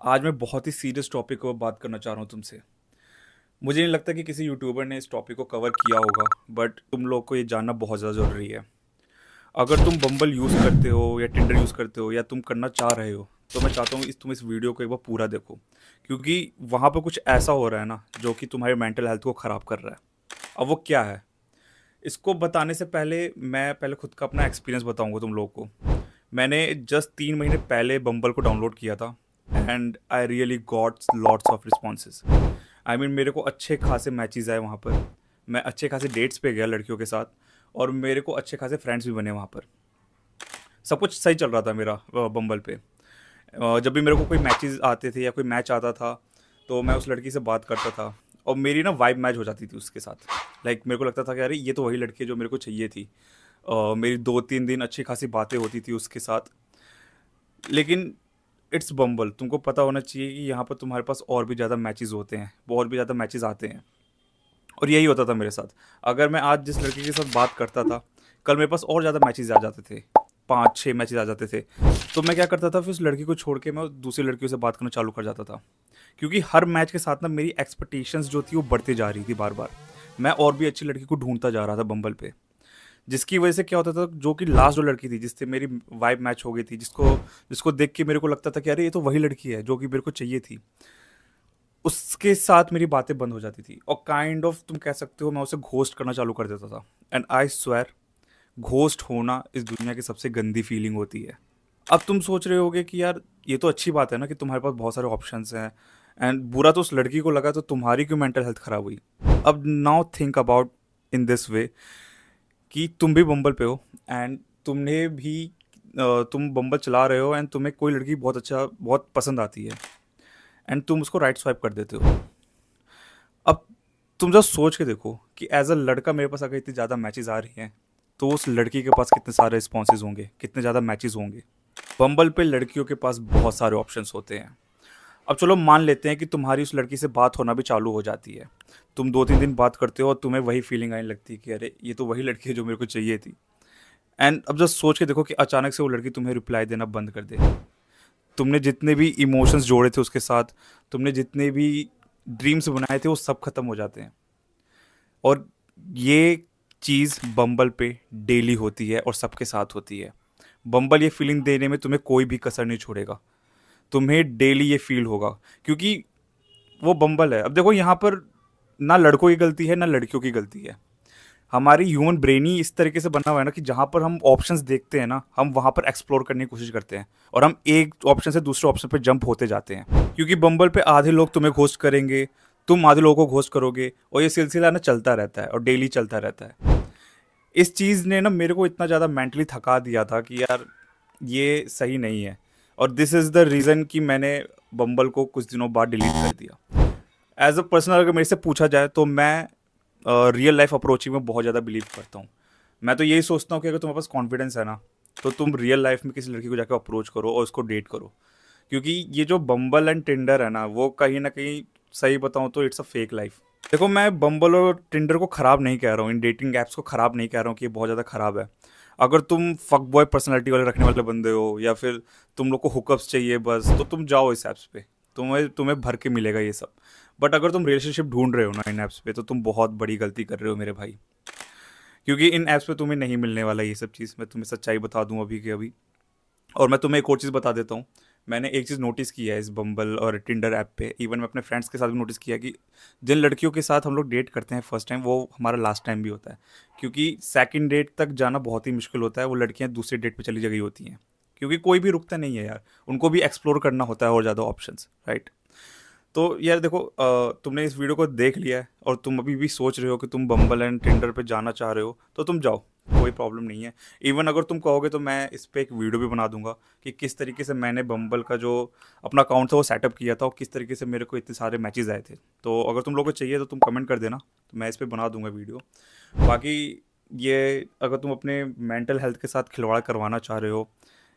आज मैं बहुत ही सीरियस टॉपिक पर बात करना चाह रहा हूँ तुमसे। मुझे नहीं लगता कि किसी यूट्यूबर ने इस टॉपिक को कवर किया होगा बट तुम लोग को ये जानना बहुत ज़्यादा ज़रूरी है। अगर तुम बम्बल यूज़ करते हो या टिंडर यूज़ करते हो या तुम करना चाह रहे हो तो मैं चाहता हूँ इस, तुम इस वीडियो को एक बार पूरा देखो, क्योंकि वहाँ पर कुछ ऐसा हो रहा है ना, जो कि तुम्हारे मेंटल हेल्थ को ख़राब कर रहा है। अब वो क्या है? इसको बताने से पहले मैं पहले खुद का अपना एक्सपीरियंस बताऊँगा तुम लोग को। मैंने जस्ट तीन महीने पहले बम्बल को डाउनलोड किया था। And I really got lots of responses I mean मेरे को अच्छे खासे मैचेस आए वहाँ पर। मैं अच्छे खासे डेट्स पे गया लड़कियों के साथ और मेरे को अच्छे खासे फ्रेंड्स भी बने वहाँ पर। सब कुछ सही चल रहा था मेरा बम्बल पे। जब भी मेरे को कोई मैचेस आते थे या कोई मैच आता था तो मैं उस लड़की से बात करता था और मेरी ना वाइब मैच हो जाती थी उसके साथ। लाइक मेरे को लगता था कि अरे, ये तो वही लड़की है जो मेरे को चाहिए थी। मेरी दो तीन दिन अच्छी खासी बातें होती थी उसके साथ। लेकिन इट्स बम्बल। तुमको पता होना चाहिए कि यहाँ पर तुम्हारे पास और भी ज़्यादा मैचेस होते हैं और भी ज़्यादा मैचेस आते हैं। और यही होता था मेरे साथ। अगर मैं आज जिस लड़की के साथ बात करता था, कल मेरे पास और ज़्यादा मैचेस आ जाते थे, पाँच छः मैचेस आ जाते थे तो मैं क्या करता था, फिर उस लड़की को छोड़ के मैं दूसरी लड़कियों से बात करना चालू कर जाता था। क्योंकि हर मैच के साथ ना मेरी एक्सपेक्टेशंस जो थी, वो बढ़ती जा रही थी बार बार मैं और भी अच्छी लड़की को ढूंढता जा रहा था बम्बल पे। जिसकी वजह से क्या होता था, जो कि लास्ट जो लड़की थी, जिससे मेरी वाइब मैच हो गई थी, जिसको जिसको देख के मेरे को लगता था कि अरे, ये तो वही लड़की है जो कि मेरे को चाहिए थी। उसके साथ मेरी बातें बंद हो जाती थी और काइंड ऑफ़ तुम कह सकते हो, मैं उसे घोस्ट करना चालू कर देता था। एंड आई स्वेर घोस्ट होना इस दुनिया की सबसे गंदी फीलिंग होती है। अब तुम सोच रहे होगे कि यार, ये तो अच्छी बात है ना कि तुम्हारे पास बहुत सारे ऑप्शन हैं। एंड बुरा तो उस लड़की को लगा तो तुम्हारी क्यों मेंटल हेल्थ ख़राब हुई? अब now think about in this way कि तुम भी बम्बल पे हो एंड तुमने भी तुम बम्बल चला रहे हो एंड तुम्हें कोई लड़की बहुत अच्छा बहुत पसंद आती है एंड तुम उसको राइट स्वाइप कर देते हो। अब तुम जब सोच के देखो कि एज अ लड़का मेरे पास अगर इतनी ज़्यादा मैचेस आ रही हैं तो उस लड़की के पास कितने सारे रिस्पॉन्सेज होंगे, कितने ज़्यादा मैचेस होंगे? बम्बल पे लड़कियों के पास बहुत सारे ऑप्शंस होते हैं। अब चलो मान लेते हैं कि तुम्हारी उस लड़की से बात होना भी चालू हो जाती है। तुम दो तीन दिन बात करते हो और तुम्हें वही फीलिंग आने लगती है कि अरे, ये तो वही लड़की है जो मेरे को चाहिए थी। एंड अब जस्ट सोच के देखो कि अचानक से वो लड़की तुम्हें रिप्लाई देना बंद कर दे। तुमने जितने भी इमोशंस जोड़े थे उसके साथ, तुमने जितने भी ड्रीम्स बनाए थे वो सब खत्म हो जाते हैं। और ये चीज़ बम्बल पे डेली होती है और सबके साथ होती है। बम्बल ये फीलिंग देने में तुम्हें कोई भी कसर नहीं छोड़ेगा। तुम्हें डेली ये फील होगा। क्योंकि वो बम्बल है। अब देखो, यहाँ पर ना लड़कों की गलती है, ना लड़कियों की गलती है। हमारी ह्यूमन ब्रेन ही इस तरीके से बना हुआ है ना कि जहाँ पर हम ऑप्शंस देखते हैं ना, हम वहाँ पर एक्सप्लोर करने की कोशिश करते हैं और हम एक ऑप्शन से दूसरे ऑप्शन पर जंप होते जाते हैं। क्योंकि बम्बल पे आधे लोग तुम्हें घोस्ट करेंगे, तुम आधे लोगों को घोस्ट करोगे और ये सिलसिला ना चलता रहता है और डेली चलता रहता है। इस चीज़ ने ना मेरे को इतना ज़्यादा मेंटली थका दिया था कि यार, ये सही नहीं है। और दिस इज़ द रीज़न कि मैंने बम्बल को कुछ दिनों बाद डिलीट कर दिया। एज अ पर्सनल अगर मेरे से पूछा जाए तो मैं रियल लाइफ अप्रोचिंग में बहुत ज़्यादा बिलीव करता हूँ। मैं तो यही सोचता हूँ कि अगर तुम्हारे पास कॉन्फिडेंस है ना तो तुम रियल लाइफ में किसी लड़की को जाकर अप्रोच करो और उसको डेट करो। क्योंकि ये जो बम्बल एंड टिंडर है ना, वो कहीं ना कहीं सही बताऊँ तो इट्स अ फेक लाइफ देखो, मैं बम्बल और टिंडर को ख़राब नहीं कह रहा हूँ, इन डेटिंग ऐप्स को ख़राब नहीं कह रहा हूँ कि ये बहुत ज़्यादा ख़राब है। अगर तुम फक बॉय पर्सनैलिटी वाले रखने वाले बंदे हो, या फिर तुम लोग को हुकअप्स चाहिए बस तो तुम जाओ इस ऐप्स पे। तुम्हें तुम्हें भर के मिलेगा ये सब। बट अगर तुम रिलेशनशिप ढूंढ रहे हो ना इन ऐप्स पे तो तुम बहुत बड़ी गलती कर रहे हो मेरे भाई। क्योंकि इन ऐप्स पे तुम्हें नहीं मिलने वाला ये सब चीज़। मैं तुम्हें सच्चाई बता दूँ अभी के अभी। और मैं तुम्हें एक और चीज़ बता देता हूँ। मैंने एक चीज़ नोटिस किया है इस बम्बल और टिंडर ऐप पे। इवन मैं अपने फ्रेंड्स के साथ भी नोटिस किया कि जिन लड़कियों के साथ हम लोग डेट करते हैं फ़र्स्ट टाइम वो हमारा लास्ट टाइम भी होता है। क्योंकि सेकंड डेट तक जाना बहुत ही मुश्किल होता है, वो लड़कियाँ दूसरे डेट पे चली गई होती हैं। क्योंकि कोई भी रुकता नहीं है यार, उनको भी एक्सप्लोर करना होता है और ज़्यादा ऑप्शन राइट तो यार देखो तुमने इस वीडियो को देख लिया है और तुम अभी भी सोच रहे हो कि तुम बम्बल एंड टिंडर पर जाना चाह रहे हो तो तुम जाओ। कोई प्रॉब्लम नहीं है। इवन अगर तुम कहोगे तो मैं इस पर एक वीडियो भी बना दूँगा कि किस तरीके से मैंने बम्बल का जो अपना अकाउंट था वो सेटअप किया था और किस तरीके से मेरे को इतने सारे मैचेस आए थे। तो अगर तुम लोगों को चाहिए तो तुम कमेंट कर देना तो मैं इस पर बना दूँगा वीडियो। बाकी ये अगर तुम अपने मेंटल हेल्थ के साथ खिलवाड़ करवाना चाह रहे हो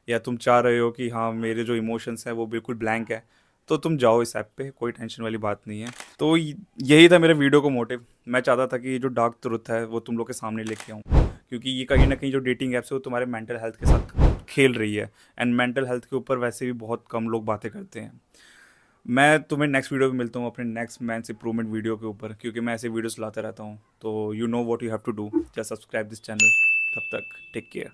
या तुम चाह रहे हो कि हाँ मेरे जो इमोशंस हैं वो बिल्कुल ब्लैंक है तो तुम जाओ इस ऐप पे, कोई टेंशन वाली बात नहीं है। तो यही था मेरे वीडियो को मोटिव मैं चाहता था कि जो डार्क ट्रुथ है वो तुम लोग के सामने लेके आऊँ। क्योंकि ये कहीं ना कहीं जो डेटिंग ऐप्स है, वो तुम्हारे मेंटल हेल्थ के साथ खेल रही है। एंड मेंटल हेल्थ के ऊपर वैसे भी बहुत कम लोग बातें करते हैं। मैं तुम्हें नेक्स्ट वीडियो में मिलता हूँ, अपने नेक्स्ट मैंस इंप्रूवमेंट वीडियो के ऊपर, क्योंकि मैं ऐसे वीडियोस लाता रहता हूँ। तो you know what you have to do just subscribe this channel तब तक टेक केयर